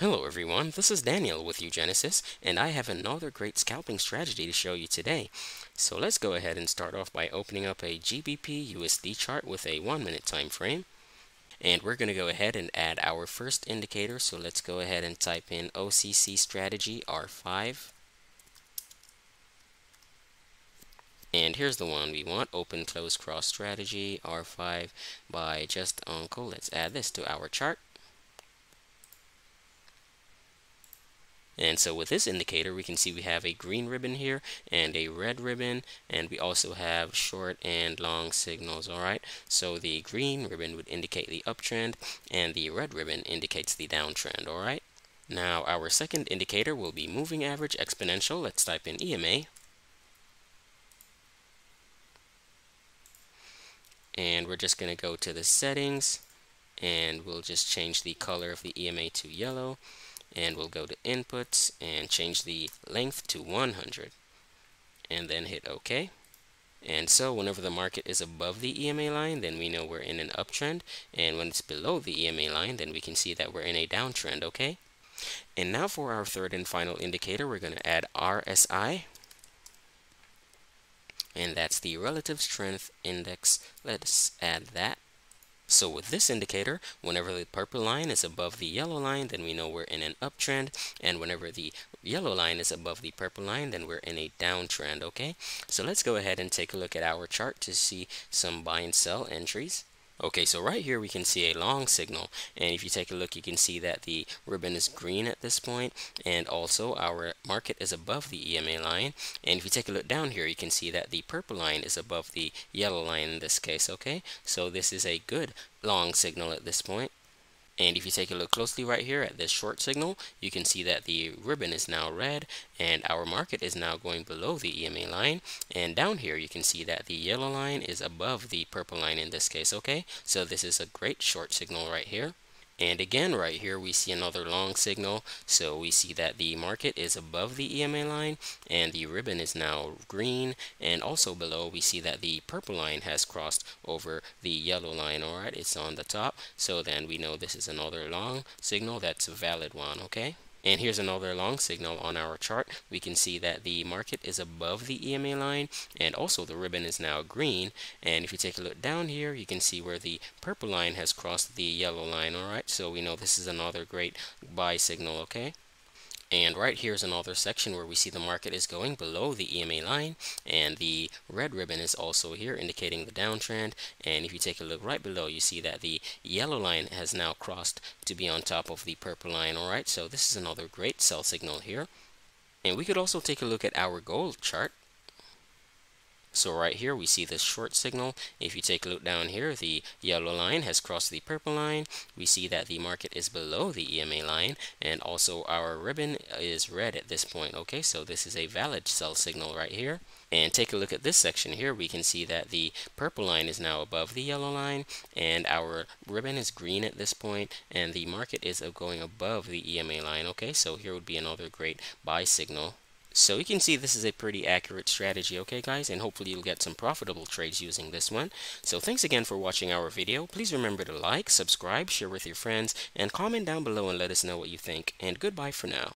Hello everyone, this is Daniel with uGenesys, and I have another great scalping strategy to show you today. So let's go ahead and start off by opening up a GBP USD chart with a one minute time frame. And we're going to go ahead and add our first indicator. So let's go ahead and type in OCC strategy R5. And here's the one we want, open close cross strategy R5 by just uncle. Let's add this to our chart. And so with this indicator, we can see we have a green ribbon here and a red ribbon, and we also have short and long signals, all right? So the green ribbon would indicate the uptrend, and the red ribbon indicates the downtrend, all right? Now, our second indicator will be moving average exponential. Let's type in EMA. And we're just going to go to the settings, and we'll just change the color of the EMA to yellow and we'll go to inputs and change the length to 100 and then hit OK. And so whenever the market is above the EMA line, then we know we're in an uptrend. And when it's below the EMA line, then we can see that we're in a downtrend, okay? And now for our third and final indicator, we're going to add RSI. And that's the Relative Strength Index. Let's add that. So with this indicator, whenever the purple line is above the yellow line, then we know we're in an uptrend. And whenever the yellow line is above the purple line, then we're in a downtrend, okay? So let's go ahead and take a look at our chart to see some buy and sell entries. Okay, so right here we can see a long signal, and if you take a look, you can see that the ribbon is green at this point, and also our market is above the EMA line, and if you take a look down here, you can see that the purple line is above the yellow line in this case, okay? So this is a good long signal at this point. And if you take a look closely right here at this short signal, you can see that the ribbon is now red and our market is now going below the EMA line. And down here, you can see that the yellow line is above the purple line in this case, okay? So this is a great short signal right here. And again, right here, we see another long signal. So we see that the market is above the EMA line and the ribbon is now green. And also below, we see that the purple line has crossed over the yellow line. All right, it's on the top. So then we know this is another long signal. That's a valid one, okay? And here's another long signal on our chart. We can see that the market is above the EMA line and also the ribbon is now green. And if you take a look down here, you can see where the purple line has crossed the yellow line. All right, so we know this is another great buy signal, okay? And right here is another section where we see the market is going below the EMA line and the red ribbon is also here indicating the downtrend. And if you take a look right below you see that the yellow line has now crossed to be on top of the purple line alright so this is another great sell signal here. And we could also take a look at our gold chart so right here we see this short signal. If you take a look down here, the yellow line has crossed the purple line. We see that the market is below the EMA line and also our ribbon is red at this point. Okay, so this is a valid sell signal right here. And take a look at this section here. We can see that the purple line is now above the yellow line and our ribbon is green at this point and the market is going above the EMA line. Okay, so here would be another great buy signal. So you can see this is a pretty accurate strategy, okay guys, and hopefully you'll get some profitable trades using this one. So thanks again for watching our video. Please remember to like, subscribe, share with your friends, and comment down below and let us know what you think. And goodbye for now.